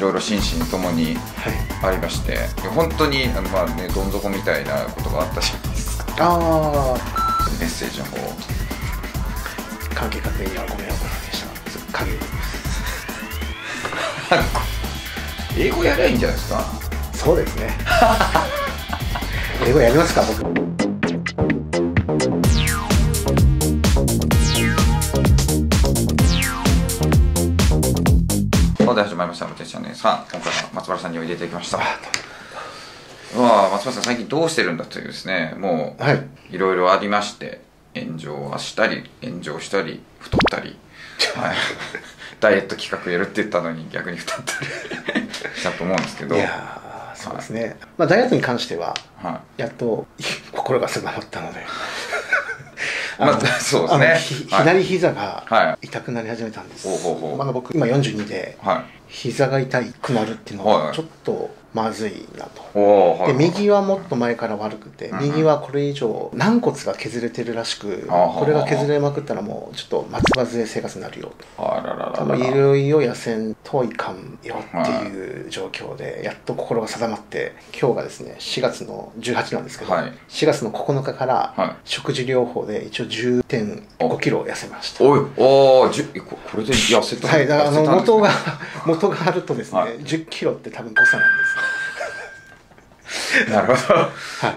いろいろ心身ともにはい。ありまして、本当にあのまあねどん底みたいなことがあったじゃないですかあメッセージの方あ関係確認はご迷惑をおかけした。限り 英語やりゃいいんじゃないですか？そうですね。英語やりますか僕さて始まりました「無鉄チャンネル」さん今回は松原さんにおいでいただきました。うわあ松原さん最近どうしてるんだというですねもうはい。いろいろありまして炎上はしたり炎上したり太ったり、はい、ダイエット企画やるって言ったのに逆に太ったり。したと思うんですけど。いやーそうですね、まあダイエットに関してははやっと心が定まったのでまあの そうですね。左膝がは痛くなり始めたんです、ほうほうほう。まだ僕今42でいはい。膝が痛くなるっていうのはいははい。ちょっとまずいなと、おおはいで右はもっと前から悪くて、うん右はこれ以上軟骨が削れてるらしく、これが削れまくったらもうちょっと松葉杖生活になるよと。あららら多分いよいよ野戦といかんよっていう状況でやっと心が定まって今日がですね4月の18なんですけど、はい。4月の9日からはい。食事療法で一応1 0 5キロ痩せました。おいおーじゅここれで痩せたはいだからあの元が元があるとですね、はい。1 0キロって多分誤差なんです なるほど。は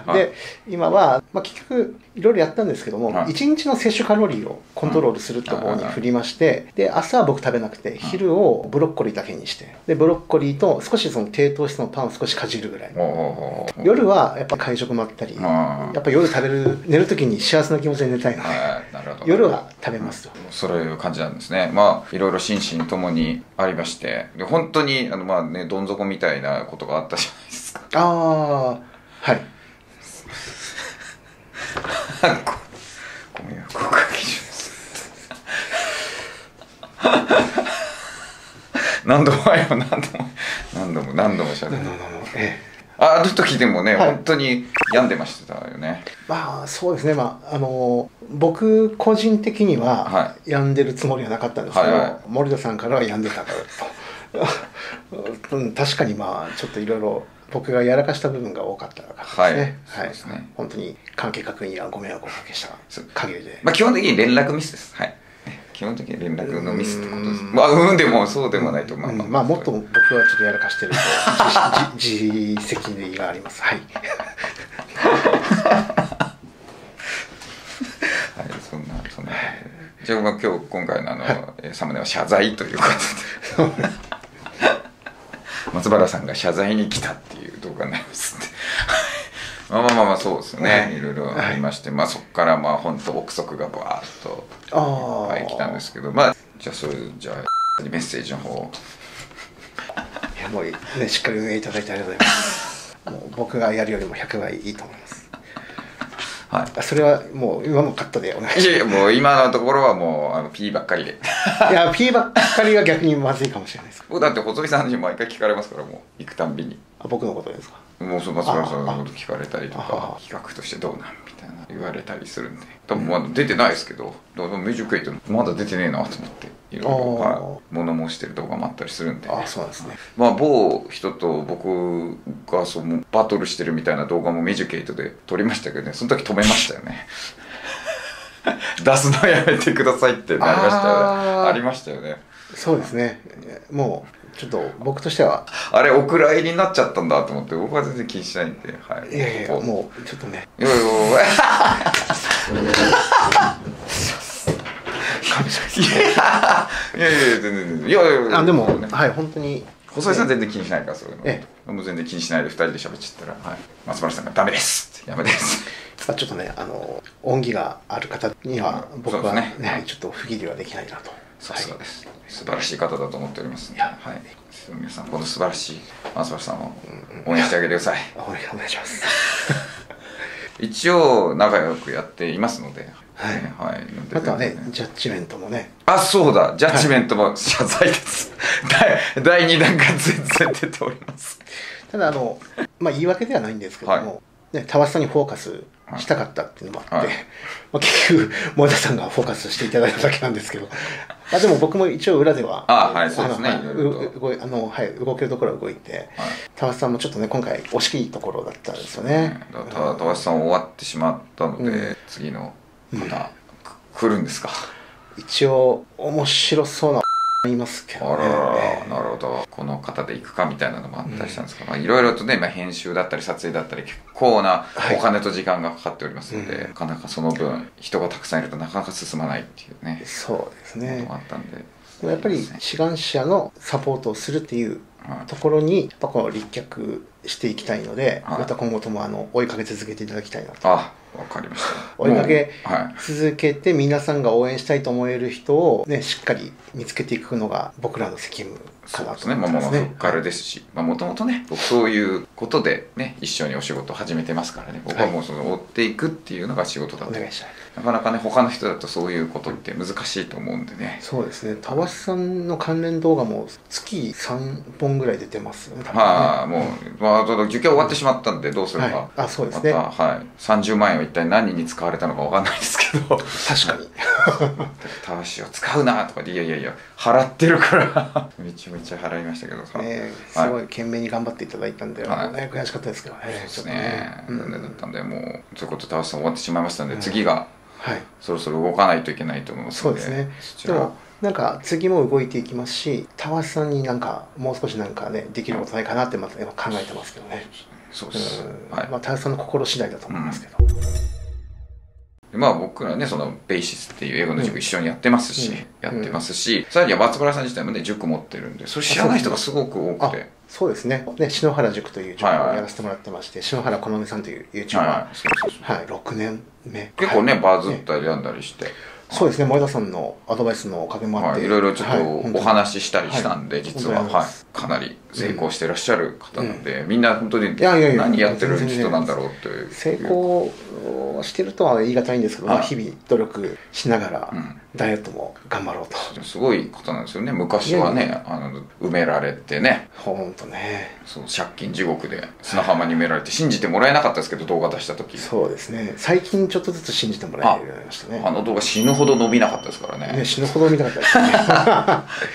い、はいで今は、まあ、結局いろいろやったんですけども、はい。1日の摂取カロリーをコントロールするって方に振りまして、で朝は僕食べなくて昼をブロッコリーだけにしてでブロッコリーと少しその低糖質のパンを少しかじるぐらい。夜はやっぱ会食もあったりやっぱ夜食べる寝る時に幸せな気持ちで寝たいので夜は食べますと。そういう感じなんですね。まあいろいろ心身ともにありましてで本当にあのまあねどん底みたいなことがあったじゃないですかああはい。ごご迷惑をおかけします何度も何度も何度も何度もしゃべるええ。ああの時でもね、はい。本当に病んでましたよね。まあそうですね。まああの僕個人的にはは病んでるつもりはなかったんですけど、はいはい。森田さんからは病んでたからと。うん確かにまあちょっといろいろ僕がやらかした部分が多かったからですね。はい。そうですね。本当に関係確認にはご迷惑をおかけした限りで、まあ基本的に連絡ミスです。はい。基本的に連絡のミスってことです。うん。まあうんでもそうでもないとまあうん。まあもっと僕はちょっとやらかしてると自責があります。はい。はい、そんな、そんな。感じゃあ、まあ、今日、今回のあの、えーサムネは謝罪ということで。松原さんが謝罪に来たっていう動画になりますんで。まあまあまあまあ、そうですよね。はいいろいろありまして、まあそこから、まあ本当憶測がバーッとああいっぱい来たんですけど、まあ、じゃあ、それ、じゃあ、メッセージの方を。いやもうねしっかり運営いただいてありがとうございます もう僕がやるよりも100倍いいと思いますはい。あそれはもう今のカットでお願いしいやいや、もう今のところはもう、あの、P ばっかりで。ますいや P ばっかりが逆にまずいかもしれないです僕だって細井さんに毎回聞かれますから、もう、行くたんびに。あ僕のことですか？もうその松原さんのこと聞かれたりとあかあ企画としてどうなんみたいな言われたりするんで。多分まだ出てないですけどミュージックエイトまだ出てねえなと思っていろいろ物申してる動画もあったりするんで。あそうですね。まあ某人と僕がそのバトルしてるみたいな動画もミュージックエイトで撮りましたけどねその時止めましたよね。出すのやめてくださいってなりましたよね。ありましたよね。そうですね。もうちょっと僕としては。あれお蔵入りになっちゃったんだと思って僕は全然気にしないんではい。いやいやもうちょっとね。いやいやいやいやいやいや全然。いやいやいやあでもねはい本当に。細井さん全然気にしないからそういうの、えもう全然気にしないで2人で喋っちゃったら、はい、松原さんが「ダメです」って「やめです」ま あちょっとねあの恩義がある方にはうん僕はねねちょっと不義理はできないなとさすがです、素晴らしい方だと思っております。いや。はい、皆さんこの素晴らしい松原さんを応援してあげてください。お願いお願いします。一応仲良くやっていますので。はい。ねはい。あとはねジャッジメントもね。あそうだ。ジャッジメントも 謝罪です、第第2弾が全然出ております。ただあのまあ言い訳ではないんですけども、ね、タワスさんにフォーカスしたかったっていうのもあって、はい。まあ、結局萌田さんがフォーカスしていただいただけなんですけど あでも僕も一応裏ではあはいそうですね。あのはい動けるところは動いてはい。田橋さんもちょっとね今回惜しいところだったんですよね、だから田橋さん終わってしまったので、うん。次の方、く来るんですか？一応面白そうな言いますけあどね。ららなるほど。この方で行くかみたいなのもあったりしたんですか、まあいろいろとね、まあ、編集だったり撮影だったり結構なはい。お金と時間がかかっておりますので、うん。なかなかその分人がたくさんいるとなかなか進まないっていうね。そうですね。もあったんででもやっぱり志願者のサポートをするっていうはい。ところにやっぱこう立脚していきたいので、はい。また今後ともあの追いかけ続けていただきたいなと。あわかりました。追いかけ続けて皆さんが応援したいと思える人を、ね、しっかり見つけていくのが僕らの責務かなとそうですね、まあ、思ってますね。まあまあ、ふっかるですし、まあ、もともとね、僕そういうことでね、一緒にお仕事を始めてますからね、僕はもうその追っていくっていうのが仕事だと。お願いしたいなかなかね、他の人だとそういうことって難しいと思うんでね。そうですね。田橋さんの関連動画も月3本ぐらい出てますよね多分ね。まあ、もう、まあ、その受験終わってしまったんで、どうするか。はい。あそうですね。また、はい。30万円は一体何に使われたのかわかんないですけど、確かに。たわしを使うなとかで、いやいやいや、払ってるから、めちゃめちゃ払いましたけどさ。ねすはい。ごい懸命に頑張っていただいたんで、はい。ね、悔しかったですけどねそうですちょっとね。うん。残念だったんで、もう、そういうこと、たわしさん終わってしまいましたんで、うん次が、はい。そろそろ動かないといけないと思いますのでそうですね。でもなんか次も動いていきますし田橋さんになんかもう少しなんかねできることないかなってまた今考えてますけどね。そうです、うん。はい。まあ田橋さんの心次第だと思いますけど、でまあ僕らねそのベーシスっていう英語の塾一緒にやってますし、うん。やってますし、さらには松原さん自体もね塾持ってるんでそれ知らない人がすごく多あくて。そうですね。ね篠原塾という塾をはいはい。やらせてもらってまして、篠原好美さんという YouTuber はいははい。そうそうそう。い、6年目結構ね、はい。バズったりやんだりして、そうですね。前田さんのアドバイスのおかげもあっはい、て、いろいろちょっとお話ししたりしたんで、はい。実は、はい。かなり成功してらっしゃる方なんで、みんな本当に何やってる人なんだろうっていう。成功してるとは言い難いんですけど、まあ、はい日々努力しながらうん。ダイエットも頑張ろうと、すごい方なんですよね。昔はねあの埋められてね。ほんとね。そう借金地獄で砂浜に埋められて信じてもらえなかったですけど動画出した時。そうですね。最近ちょっとずつ信じてもらえるようになりましたね。あの動画死ぬほど伸びなかったですからね。ね死ぬほど見たかったですね。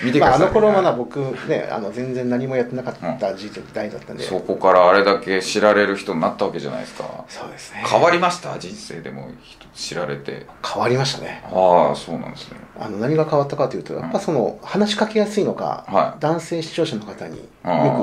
見てください、まあ、あの頃まだ僕ねあの全然何もやってなかった時代だったんで、そこからあれだけ知られる人になったわけじゃないですか。そうですね。変わりました？人生でも人知られて。変わりましたね。ああそうなんですねあの何が変わったかというとやっぱその話しかけやすいのが、はい。男性視聴者の方によ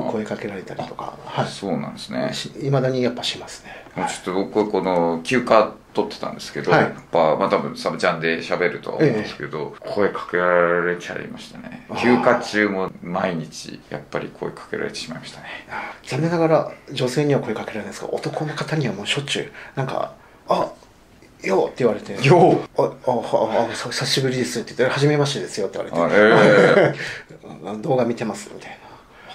く声かけられたりとかはい。そうなんですね。いまだにやっぱしますね。ちょっと僕この休暇取ってたんですけど、はい。やっぱまあ多分サブちゃんで喋るとは思うんですけど、声かけられちゃいましたね。休暇中も毎日やっぱり声かけられてしまいましたね。残念ながら女性には声かけられないんですが男の方にはもうしょっちゅうなんか「あよ」って言われて「よああああさ久しぶりです」って言って「初めましてですよ」って言わあれええて「動画見てます」みたいな。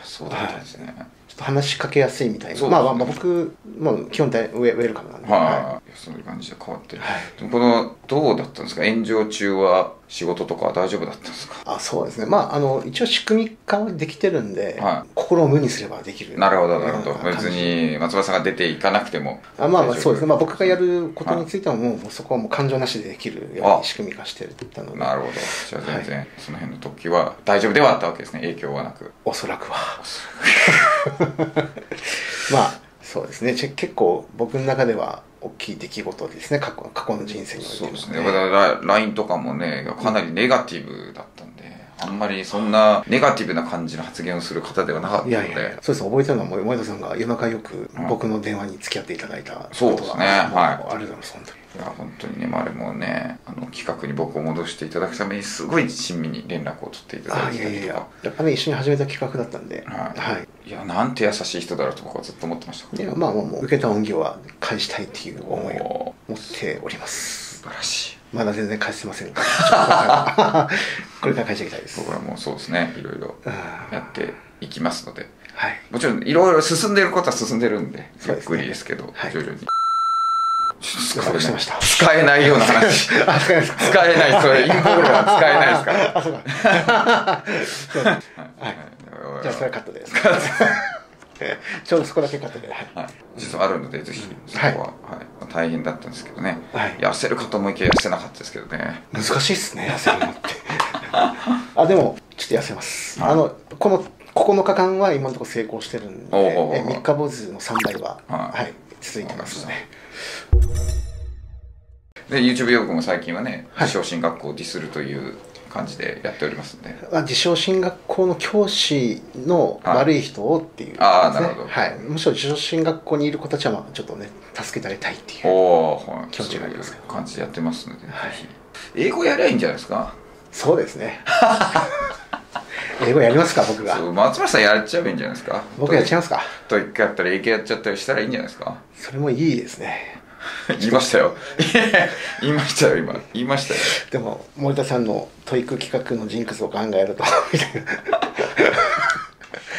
そうだったんですね。ちょっと話しかけやすいみたいな、ね。まあまあ僕もう基本的にウェウェルカムなんで、はい、そういう感じで変わって、はい。このどうだったんですか？炎上中は仕事とかは大丈夫だったんですか？あそうですね。まああの一応仕組み化はできてるんで、はい。心を無にすればできる。なるほどなるほど。別に松原さんが出ていかなくてもあまあまあそうですね、まあ、僕がやることについてはもう,、もうそこはもう感情なしでできるようあ。に仕組み化してたので。なるほど。じゃあ全然その辺の時は大丈夫ではあったわけですね影響はなく。おそらくは。まあそうですね。結構僕の中では大きい出来事ですね。過去過去の人生においてもそうですね。だから LINE とかもねかなりネガティブだったあんまりそんなネガティブな感じの発言をする方ではなかったので。いやいやそうです。覚えてるのはもう萌田さんが夜中よく僕の電話に付き合っていただいたそうですね。ことがはい。ありがとうございます本当に。いや本当にね、まあ、あれもねあの企画に僕を戻していただくためにすごい親身に連絡を取っていただあいやいやいやいたりとかやっぱね一緒に始めた企画だったんで。はい。はい。いやなんて優しい人だろうと僕はずっと思ってました。いやまあまあもう受けた恩義は返したいっていう思いをお持っております。素晴らしいまだ全然返してません これから返していきたいです。僕らもそうですね。いろいろうんやっていきますので。はい。もちろんいろいろ進んでいることは進んでるんでゆっくりですけどはい。徐々に。予測してました。使えないような話。あ使えない。それインボールは使えないですから。あそうか。そ うはい。じゃあそれはカットです ちょうどそこだけ買ってて、はい。はい、実はあるのでぜひそこは、はい。まあ大変だったんですけどね、はい。痩せるかと思いきや痩せなかったですけどね。難しいっすね痩せるのって。あでもちょっと痩せます、はい。あのこの9日間は今のところ成功してるんでおうおうおうえ三日坊主の3倍は、ははいい続いてますね。で YouTube 用語も最近はねはい。昇進学校をディスるという感じでやっておりますんで。まあ自称進学校の教師の悪い人をっていう、あーなるほど。はい、むしろ自称進学校にいる子たちはまあちょっとね助けてあげたいっていう気持ちがありますそういう感じでやってますので、はい。英語やりゃいいんじゃないですか？そうですね。英語やりますか僕が。そう松村さんやっちゃえばいいんじゃないですか？僕やっちゃいますか。と一回やったら英検やっちゃったりしたらいいんじゃないですか？それもいいですね 言いましたよ。言いましたよ今。言いましたよ。でも森田さんの TOEIC企画のジンクスを考えると みたい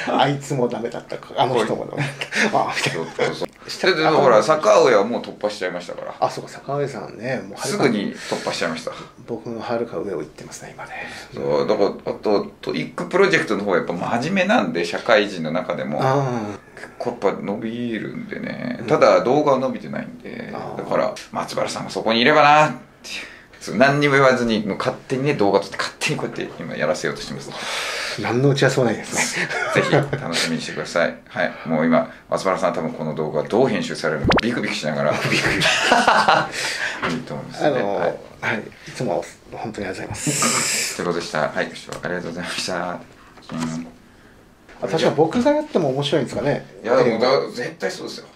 な。あいつもダメだったかあの人もダメだったあみたいなそうそうででほら坂上はもう突破しちゃいましたから。あそうか坂上さんねもうすぐに突破しちゃいました。僕のはるか上を行ってますね今ね。そうだからあと TOEICプロジェクトの方はやっぱ真面目なんで社会人の中でも。あ結構やっぱ伸びるんでね。ただ動画は伸びてないんで。だから松原さんがそこにいればなっていう。何にも言わずにもう勝手にね動画撮って勝手にこうやって今やらせようとしてます。あ何の打ち合わせもないですね。ぜひ楽しみにしてください。はい。もう今松原さんは多分この動画どう編集されるのかビクビクしながら。ビクビク。いいと思いますね、あのはい。はい、いつも本当にありがとうございます。ということでした。はい。ご視聴ありがとうございました、うんあ確かに僕がやっても面白いんですかね。いやでもだ絶対そうですよ